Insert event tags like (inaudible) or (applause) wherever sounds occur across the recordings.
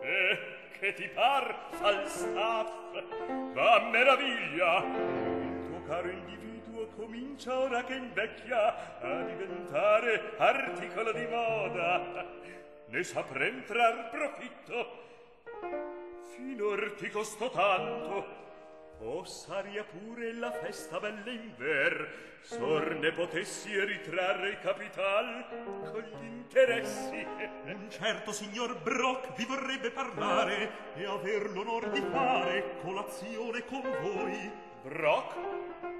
Eh, che ti par falstaff va meraviglia! Il tuo caro individuo comincia ora che invecchia a diventare articolo di moda. Ne saprem trar profitto. Finor ti costò tanto. Oh, saria pure la festa bell'inver, sor ne potessi ritrarre il capital con gli interessi. Un certo signor Brock vi vorrebbe parlare e aver l'onor di fare colazione con voi. Brock?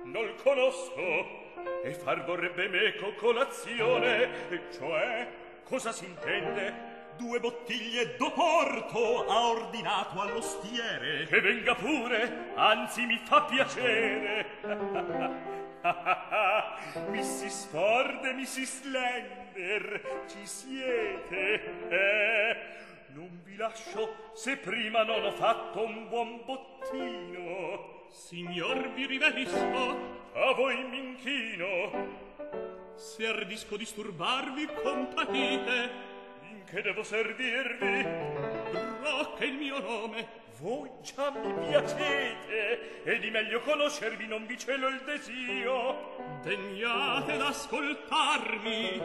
Non lo conosco. E far vorrebbe meco colazione, cioè cosa si intende? Due bottiglie d'oporto ha ordinato all'ostiere. Che venga pure, anzi mi fa piacere. (laughs) Mrs. Ford e Mrs. Slender, ci siete? Eh, non vi lascio se prima non ho fatto un buon bottino. Signor, vi riverisco. A voi m'inchino. Se ardisco disturbarvi, compatite che devo servirvi bracca il mio nome voi già mi piacete e di meglio conoscervi non vi celo il desio degnate d'ascoltarmi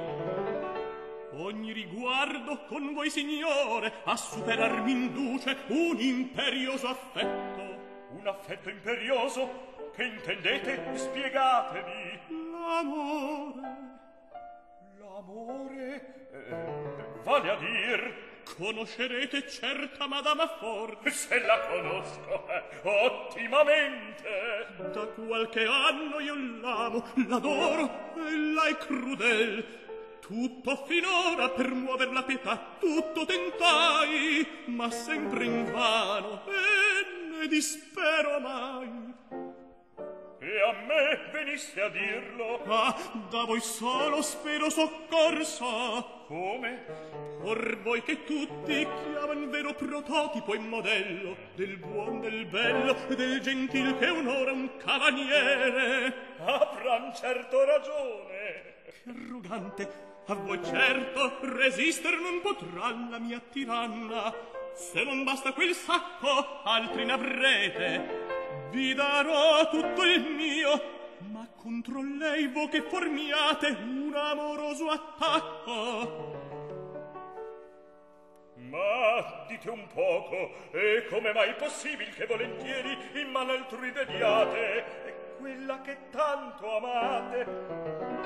Ogni riguardo con voi, signore, a superarmi induce un imperioso affetto. Un affetto imperioso? Che intendete? Spiegatevi. L'amore. L'amore vale a dir Conoscerete certa Madama Ford? Se la conosco, eh, ottimamente. Da qualche anno io l'amo, l'adoro, ella è crudel. Tutto finora per muover la pietà, tutto tentai, ma sempre in vano e ne dispero mai e a me venisse a dirlo. Ma da voi solo spero soccorso come? or voi che tutti chiaman vero prototipo e modello del buon, del bello e del gentil che onora un cavaliere. Avran certo ragione. Che arrogante. A voi certo resister non potrà la mia tiranna. Se non basta quel sacco altri n'avrete vi darò tutto il mio ma contro lei vo che formiate un amoroso attacco. Ma dite un poco e come mai possibil che volentieri in mano altrui dediate quella che tanto amate.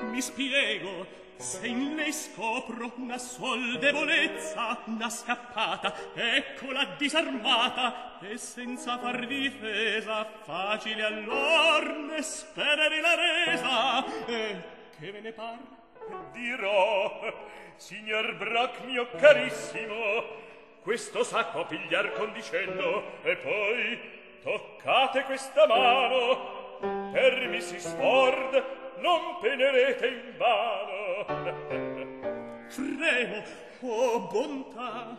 Mi spiego, se in lei scopro una sol debolezza, una scappata, eccola disarmata, e senza far difesa, facile allor ne spereri la resa. E che ve ne par? Dirò, signor Brock mio carissimo, questo sacco a pigliar condicendo, e poi toccate questa mano per Mrs. Ford non penerete in vano fremo o oh bontà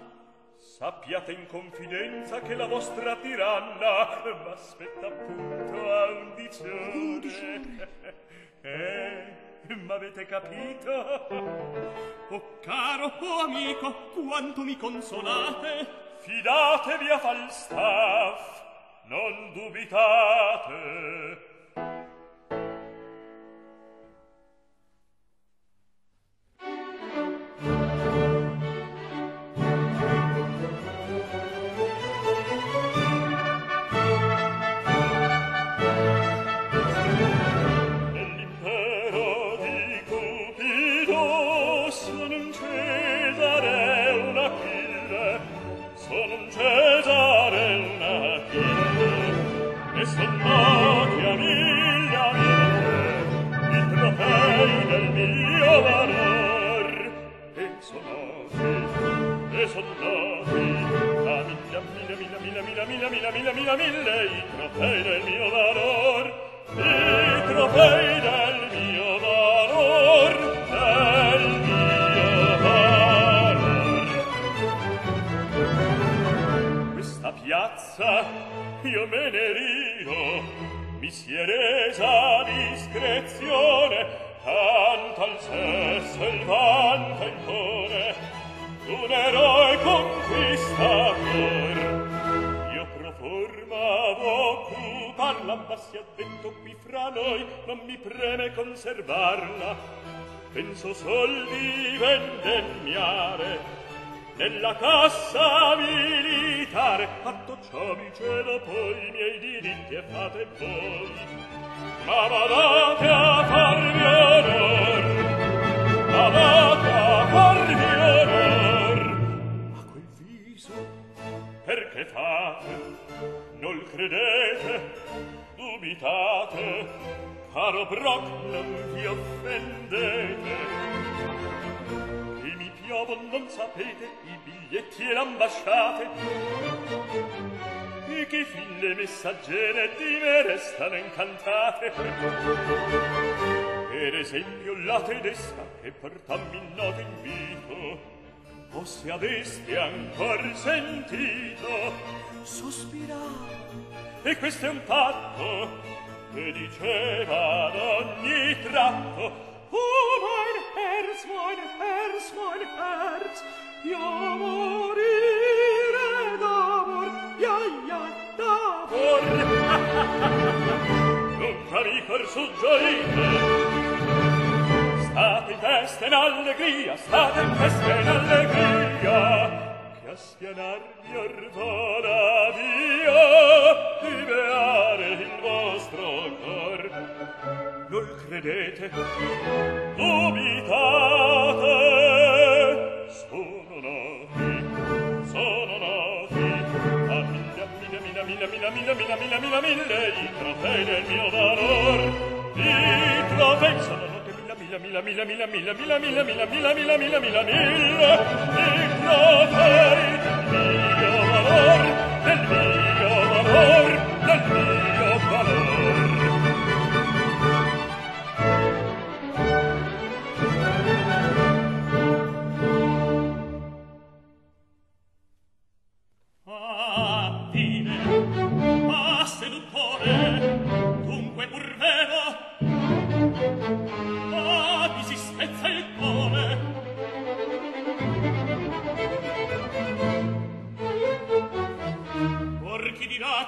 sappiate in confidenza che la vostra tiranna m'aspetta appunto a undicione undicione eh M'avete capito? Oh caro, oh amico, quanto mi consolate! Fidatevi a Falstaff, non dubitate! a mille i trofei del mio valor, i trofei del mio valor, del mio valor. Questa piazza io me ne rido, mi si è resa discrezione, tanto al sesso il vanto impone, un eroe conquistatore bravo occuparla ma sia detto qui fra noi non mi preme conservarla. Penso sol di vendemmiare nella cassa militare fatto ciò vi cedo poi i miei diritti e fate voi. Ma vadate a farvi onor ma vadate a farvi onor. A quel viso perché fate? Non credete, dubitate, caro Brock non vi offendete. Che mi piovo, non sapete, i biglietti e l'ambasciate, e che fin le messaggere di me restano incantate. Per esempio la tedesca che portammi in noto invito, o se aveste ancor sentito. Sospirare e questo è un patto che diceva ad ogni tratto. Oh mein Herz, mein Herz, mein Herz ja morire d'amor. Ja ja d'amor. (laughs) Non fami cor suggerite state feste in allegria, state in feste in allegria, che a spianarvi ordona Dio di beare il vostro cor. Non credete, dubitate, sono nati, sono nati, a mille, mille, mille, mille, mille, mille, mille, mille, mille, mille, i trofei del mio valor, i trofei sono mila mila mila mila mila mila mila mila mila mila mila mila mila mila valor del mio valor del mio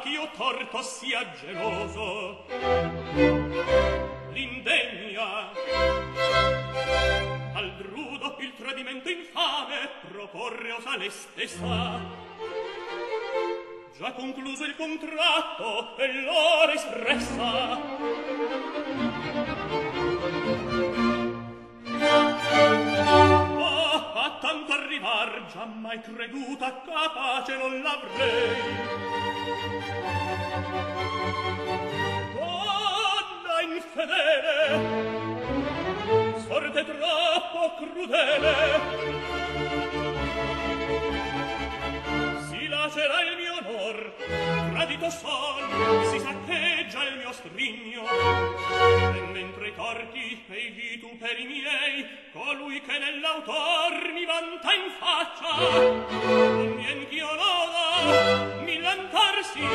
ch'io torto sia geloso. L'indegna al drudo il tradimento infame proporre osaleste sa già concluso il contratto e l'ora espressa. Oh, a tanto arrivar giammai creduta capace non l'avrei. Donna infedele, sorte troppo crudele, si lacera il mio onor, tradito son, si saccheggia il mio scrigno, e mentre i torti e i vituperi miei, colui che nell'autor mi vanta in faccia, un mien loda, cantar sì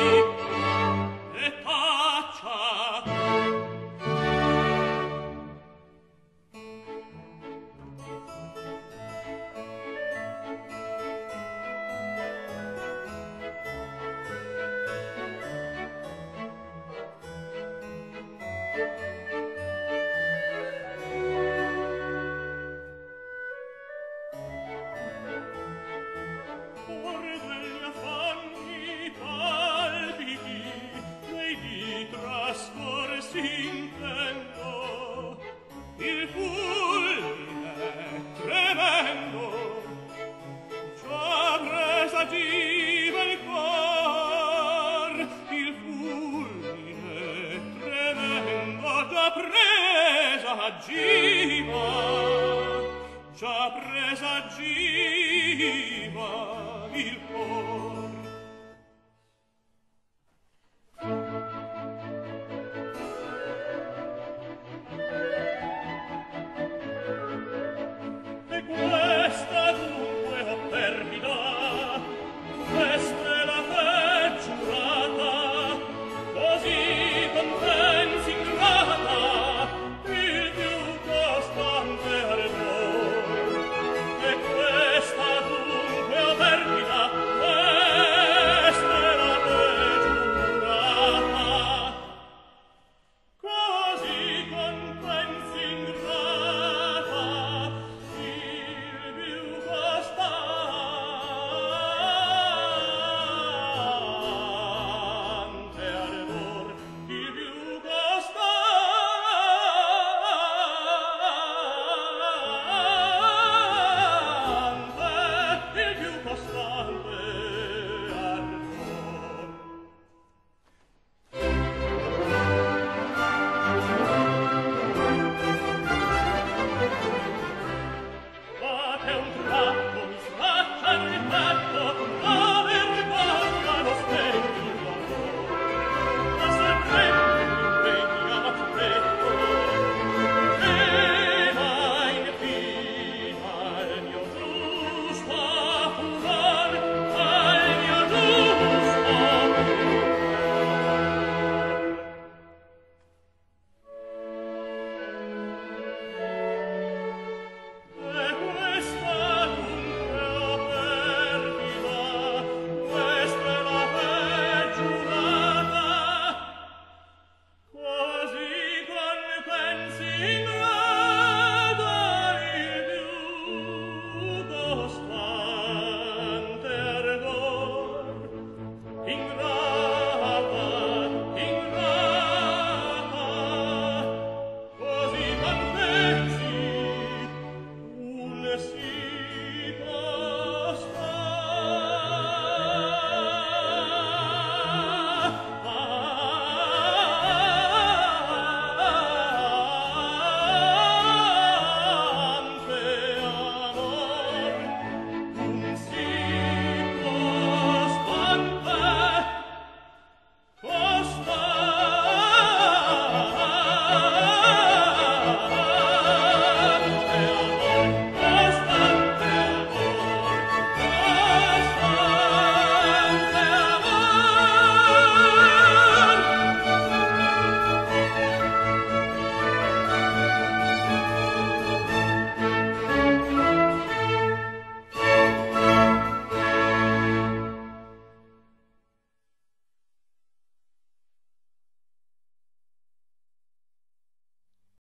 e taccia